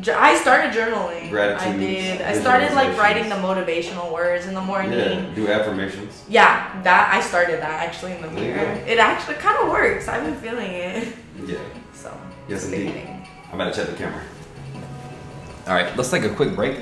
I started journaling. I did. I started like writing the motivational words in the morning. Yeah, do affirmations. Yeah, that I started that actually in the mirror. It actually kind of works. I've been feeling it. Yeah. (laughs) So Yes, indeed. beginning. I'm about to check the camera. All right, let's take a quick break.